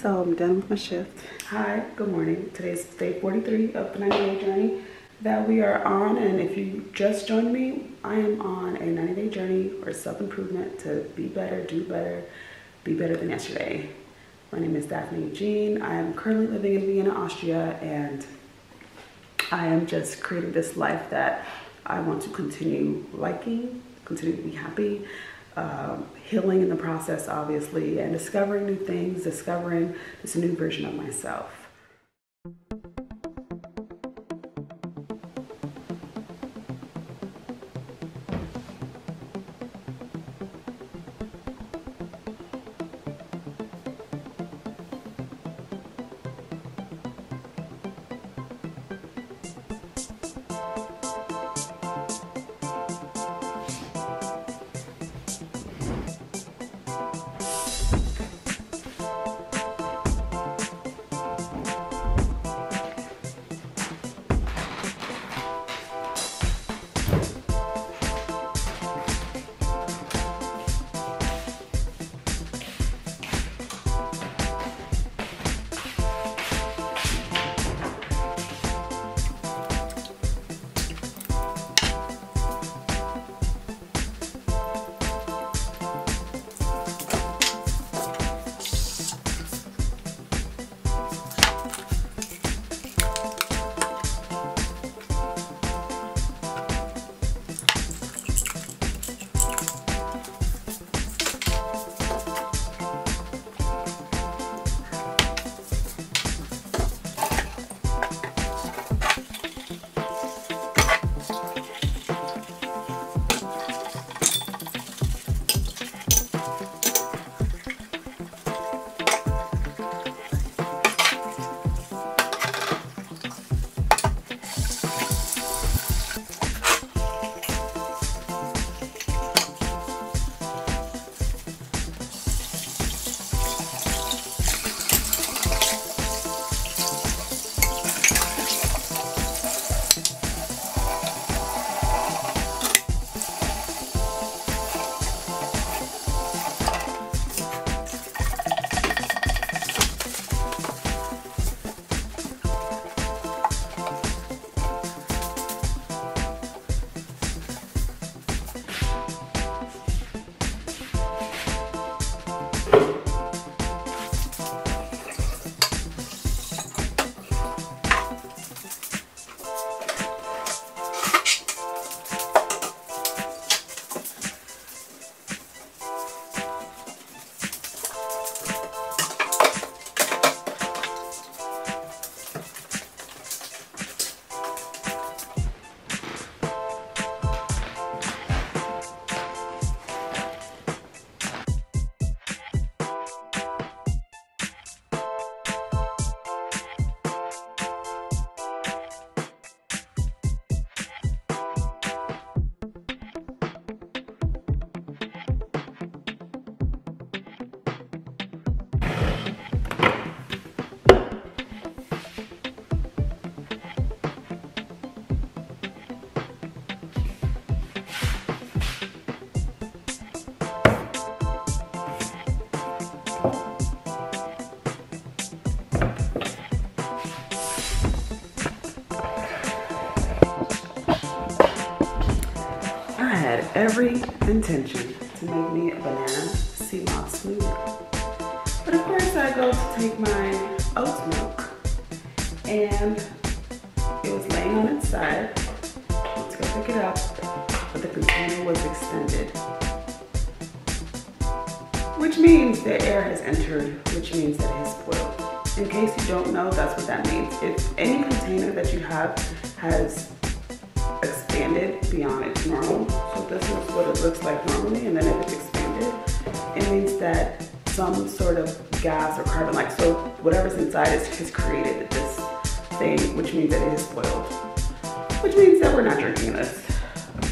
So I'm done with my shift. Hi, good morning. Today's day 43 of the 90 day journey that we are on. And if you just joined me, I am on a 90 day journey for self improvement to be better, do better, be better than yesterday. My name is Daphne Eugene. I am currently living in Vienna, Austria, and I am just creating this life that I want to continue liking, continue to be happy, um, healing in the process, obviously, and discovering new things, discovering this new version of myself. Intention to make me a banana sea moss smoothie. But of course I go to take my oat milk and it was laying on its side. Let's go pick it up, but the container was extended. Which means the air has entered, which means that it has spoiled. In case you don't know, that's what that means. If any container that you have has expanded beyond its normal. This is what it looks like normally, and then if it's expanded, it means that some sort of gas or carbon, like so whatever's inside is, has created this thing, which means that it is spoiled. Which means that we're not drinking this.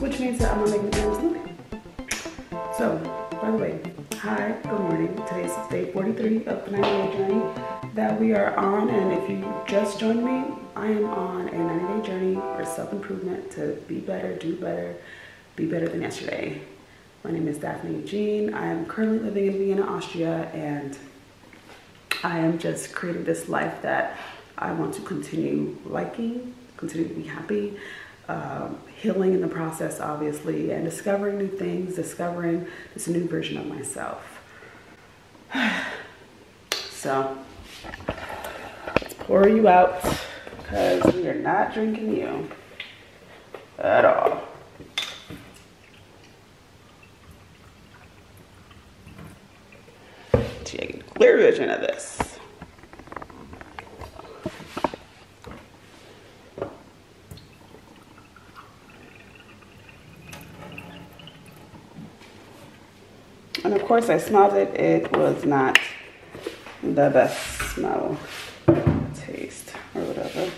Which means that I'm not making a smoothie. So, by the way, hi, good morning. Today's day 43 of the 90 day journey that we are on. And if you just joined me, I am on a 90 day journey for self improvement to be better, do better, be better than yesterday. My name is Daphne Eugene. I am currently living in Vienna, Austria, and I am just creating this life that I want to continue liking, continue to be happy, um, healing in the process, obviously, and discovering new things, discovering this new version of myself. so, let's pour you out because we are not drinking you at all. See, I get a clear vision of this. And of course I smelled it, it was not the best smell, taste, or whatever.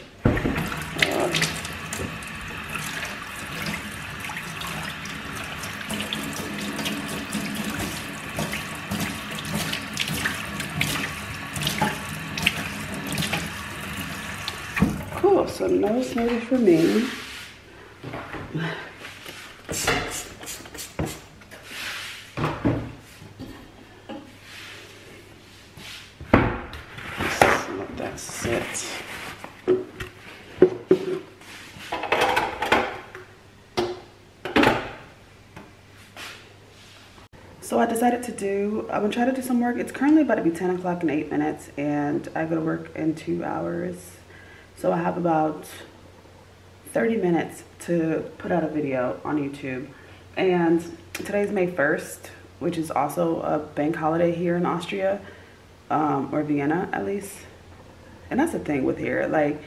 Uh, cool, so no smoothie for me. So I decided to do, I'm gonna try to do some work. It's currently about to be 10 o'clock in eight minutes and I go to work in two hours. So I have about 30 minutes to put out a video on YouTube. And today's May 1st, which is also a bank holiday here in Austria, um, or Vienna at least. And that's the thing with here, like,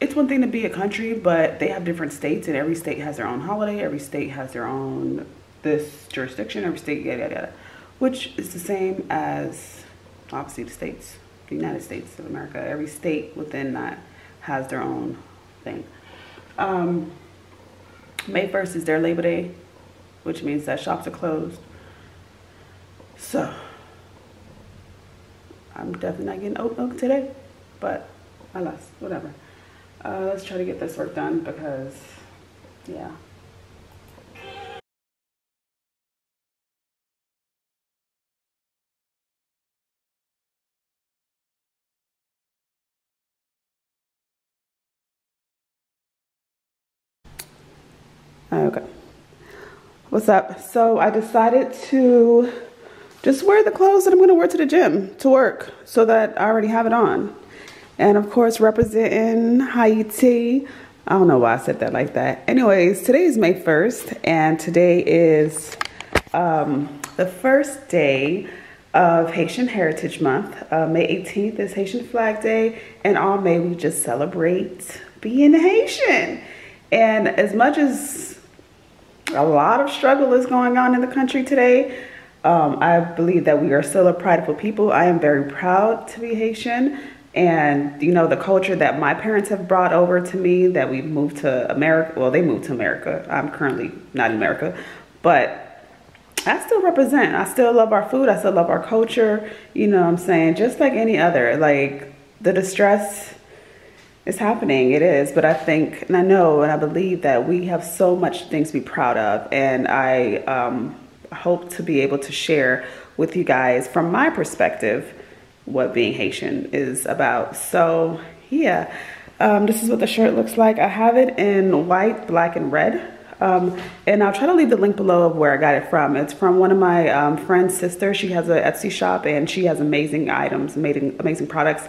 it's one thing to be a country, but they have different states and every state has their own holiday. Every state has their own this jurisdiction, every state, yada, yada, yada, which is the same as obviously the states, the United States of America. Every state within that has their own thing. Um, May 1st is their Labor Day, which means that shops are closed. So, I'm definitely not getting oat milk today, but alas, whatever. Uh, let's try to get this work done because, yeah. Okay. What's up? So I decided to just wear the clothes that I'm going to wear to the gym to work so that I already have it on. And of course, representing Haiti. I don't know why I said that like that. Anyways, today is May 1st, and today is um, the first day of Haitian Heritage Month. Uh, May 18th is Haitian Flag Day, and all May we just celebrate being Haitian. And as much as a lot of struggle is going on in the country today. Um, I believe that we are still a prideful people. I am very proud to be Haitian. And, you know, the culture that my parents have brought over to me, that we moved to America. Well, they moved to America. I'm currently not in America. But I still represent. I still love our food. I still love our culture. You know what I'm saying? Just like any other. Like, the distress it's happening, it is. But I think, and I know, and I believe that we have so much things to be proud of. And I um, hope to be able to share with you guys from my perspective what being Haitian is about. So, yeah, um, this is what the shirt looks like. I have it in white, black, and red. Um, and I'll try to leave the link below of where I got it from. It's from one of my um, friend's sister. She has an Etsy shop and she has amazing items, amazing, amazing products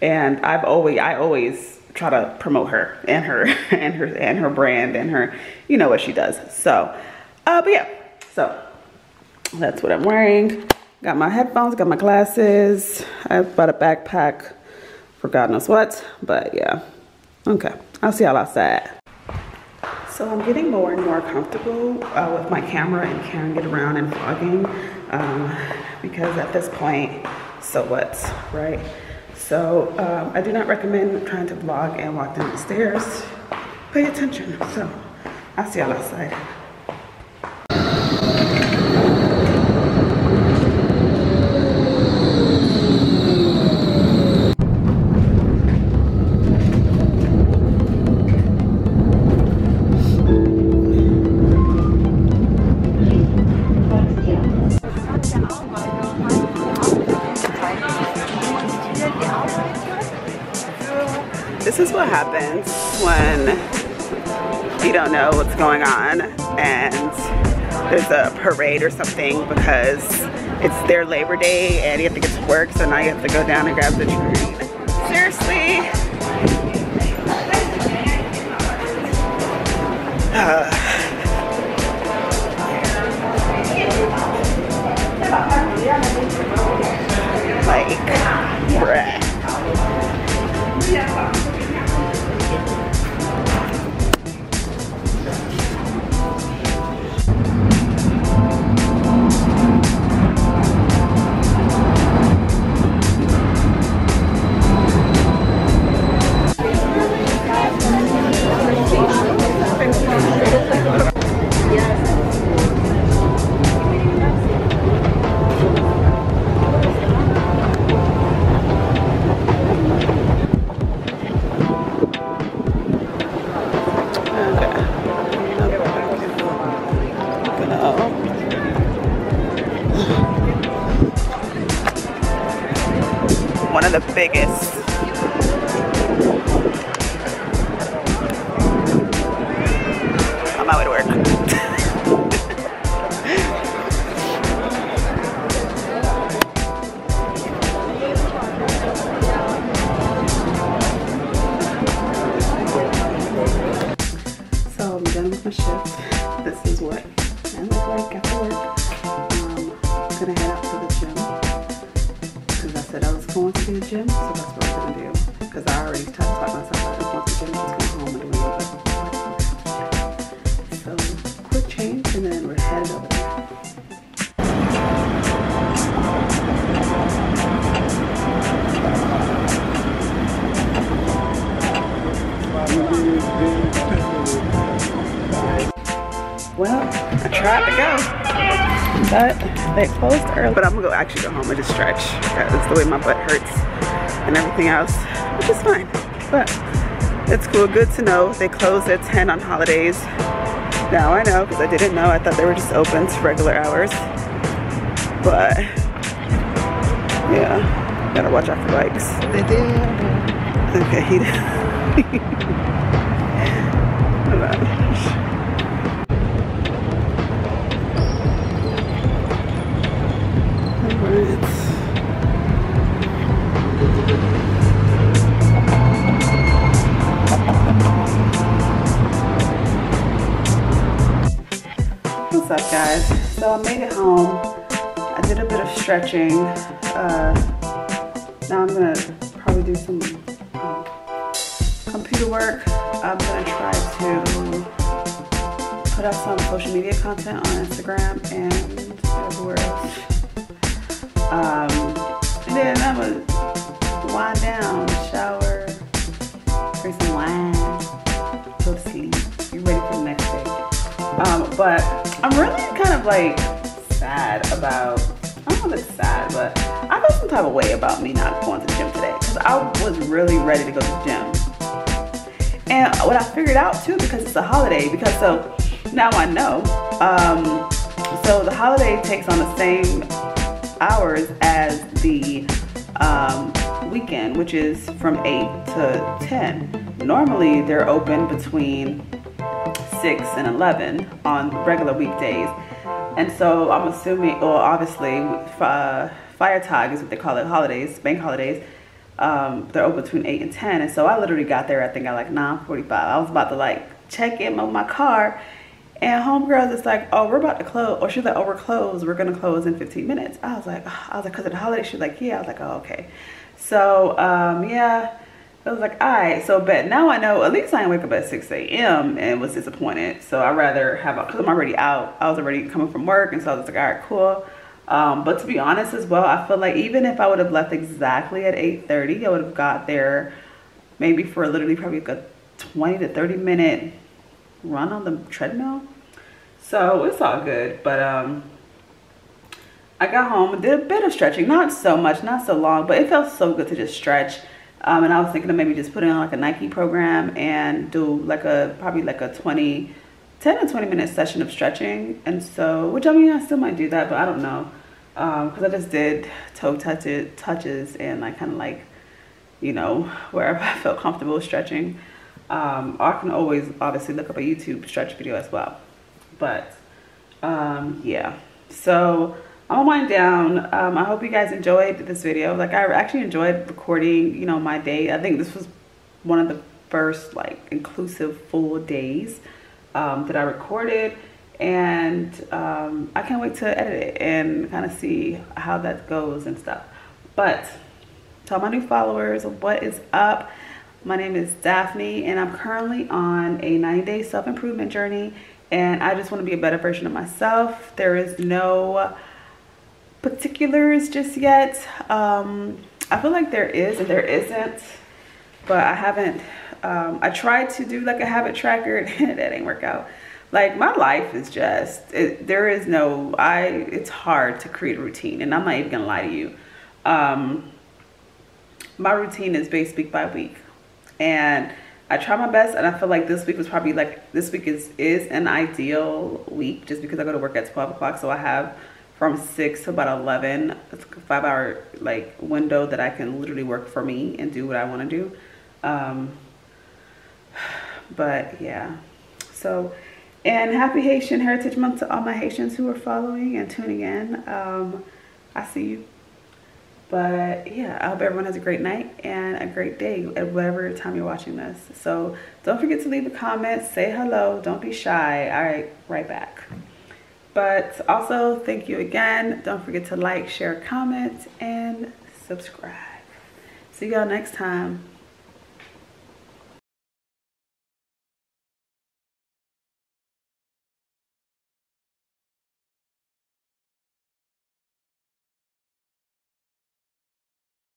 and I've always I always try to promote her and her and her and her brand and her you know what she does. So, uh, but yeah, so that's what I'm wearing. Got my headphones, got my glasses. I bought a backpack for God knows what, but yeah. Okay, I'll see y'all outside. So I'm getting more and more comfortable uh, with my camera and carrying it around and vlogging um, because at this point, so what, right? So um, I do not recommend trying to vlog and walk down the stairs. Pay attention. So I'll see y'all outside. This is what happens when you don't know what's going on and there's a parade or something because it's their Labor Day and you have to get to work, so now you have to go down and grab the train. Seriously? Uh. Like, bruh. One but they closed early. But I'm gonna go actually go home and just stretch because the way my butt hurts and everything else, which is fine. But it's cool, good to know. They close at 10 on holidays. Now I know because I didn't know. I thought they were just open to regular hours. But yeah, gotta watch out for bikes. They did. Okay, he did. What's up guys? So I made it home. I did a bit of stretching. Uh, now I'm gonna probably do some um, computer work. I'm gonna try to put up some social media content on Instagram and everywhere else. Um, then I'm gonna wind down, shower, drink some wine, go to sleep, be ready for the next day. Um, but I'm really kind of like sad about, I don't know if it's sad, but I feel some type of way about me not going to the gym today because I was really ready to go to the gym. And what I figured out too, because it's a holiday, because so now I know. Um, so the holiday takes on the same hours as the um, weekend, which is from 8 to 10. Normally they're open between 6 and 11 on regular weekdays. And so I'm assuming, well, obviously, uh, Feiertag is what they call it, holidays, bank holidays. Um, they're open between 8 and 10. And so I literally got there, I think at like 9.45. I was about to like check in with my car. And homegirl is like, oh, we're about to close. Or she's like, oh, we're closed. We're going to close in 15 minutes. I was like, oh. I was like, because of the holiday? She's like, yeah. I was like, oh, okay. So, um, yeah. I was like, all right, so but now I know at least I didn't wake up at 6 a.m. and was disappointed. So I'd rather have, because I'm already out. I was already coming from work. And so I was like, all right, cool. Um, but to be honest as well, I feel like even if I would have left exactly at 8.30, I would have got there maybe for literally probably like a 20 to 30 minute run on the treadmill. So it's all good. But um, I got home did a bit of stretching. Not so much, not so long, but it felt so good to just stretch. Um, and I was thinking of maybe just putting on like a Nike program and do like a, probably like a 20, 10 to 20 minute session of stretching. And so, which I mean, I still might do that, but I don't know. Um, cause I just did toe touches, touches and I kind of like you know, wherever I felt comfortable stretching. Um, I can always obviously look up a YouTube stretch video as well. But um, yeah, so I'm gonna wind down. Um, I hope you guys enjoyed this video. Like I actually enjoyed recording, you know, my day. I think this was one of the first like inclusive full days um, that I recorded and um, I can't wait to edit it and kind of see how that goes and stuff. But to all my new followers, what is up? My name is Daphne and I'm currently on a 90 day self-improvement journey and I just want to be a better version of myself. There is no particulars just yet. Um, I feel like there is and there isn't, but I haven't, um, I tried to do like a habit tracker and that didn't work out. Like my life is just, it, there is no, I, it's hard to create a routine and I'm not even gonna lie to you. Um, my routine is based week by week and I try my best and I feel like this week was probably like, this week is, is an ideal week just because I go to work at 12 o'clock. So I have from six to about 11, it's a five hour like window that I can literally work for me and do what I want to do. Um, but yeah, so, and happy Haitian Heritage Month to all my Haitians who are following and tuning in. Um, I see you. But yeah, I hope everyone has a great night and a great day at whatever time you're watching this. So don't forget to leave a comment, say hello, don't be shy. All right, right back. But also, thank you again. Don't forget to like, share, comment, and subscribe. See y'all next time.